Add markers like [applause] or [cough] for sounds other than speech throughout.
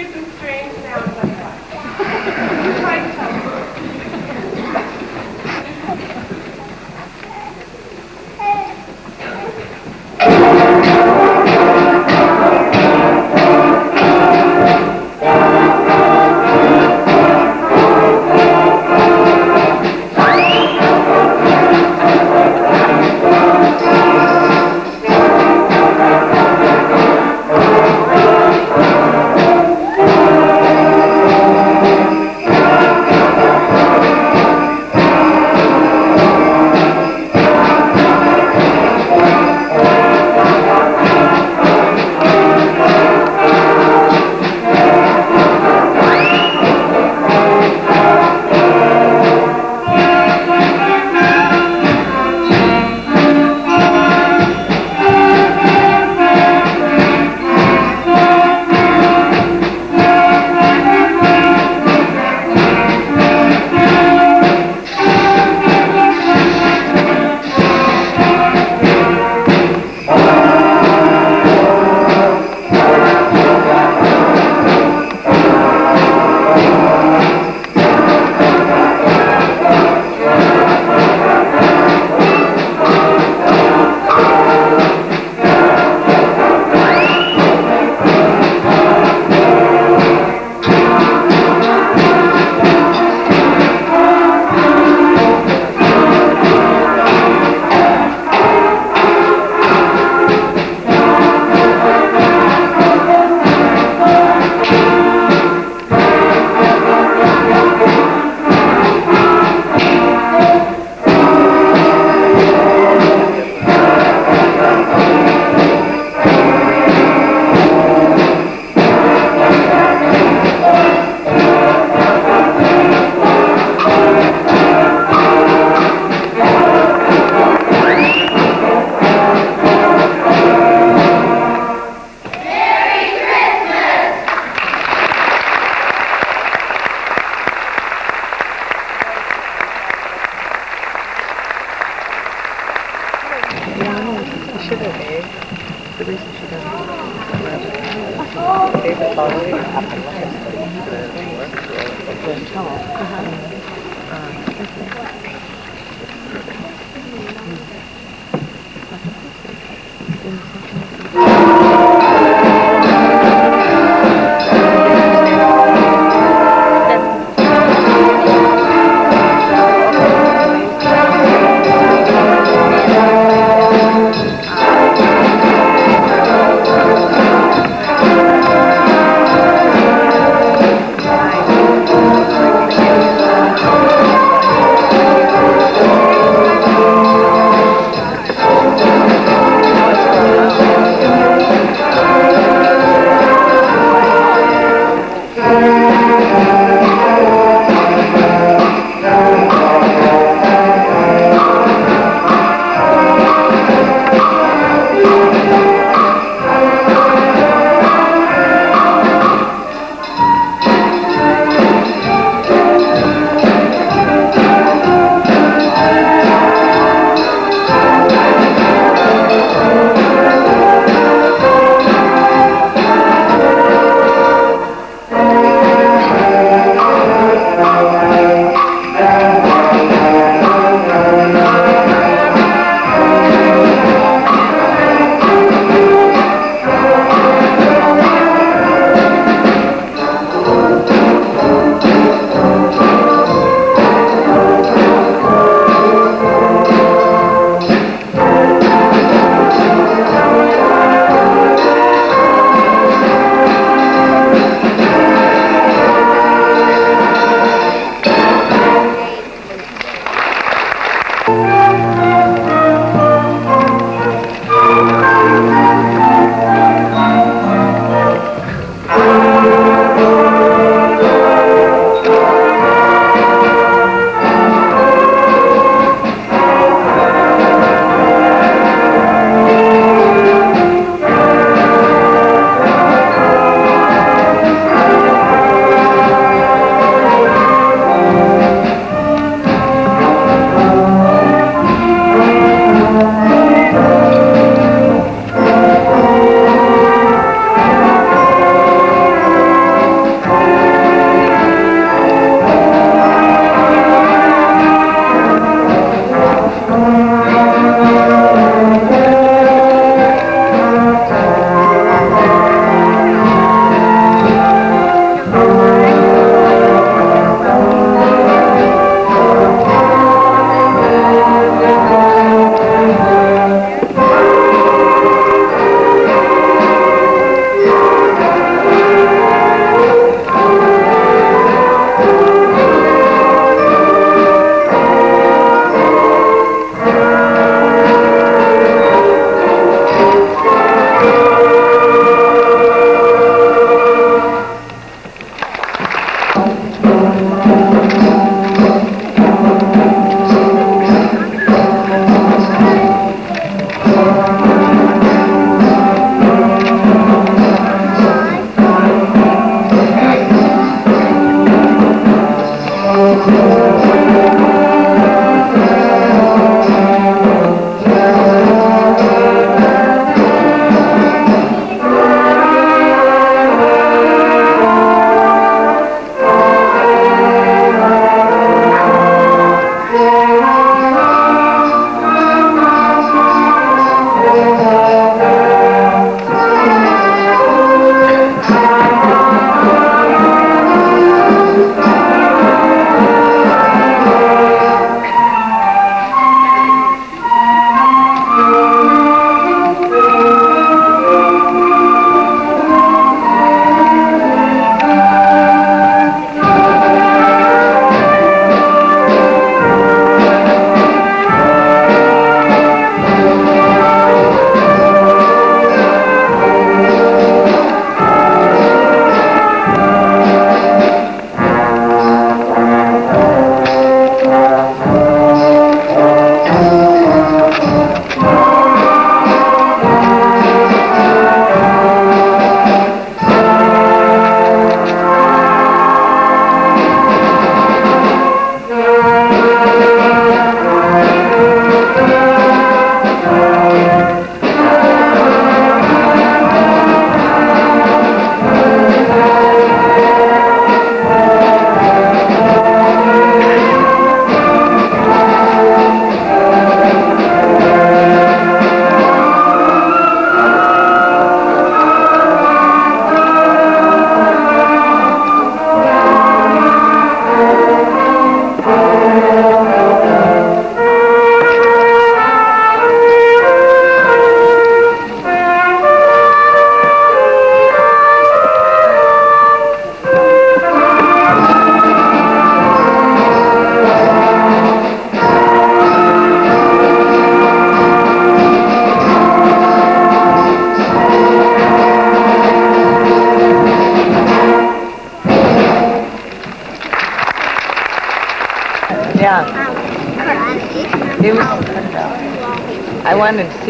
you [laughs]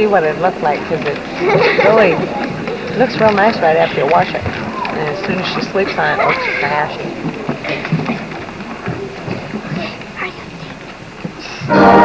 see what it looked like because it really looks real nice right after you wash it. And as soon as she sleeps on it, it looks trashy.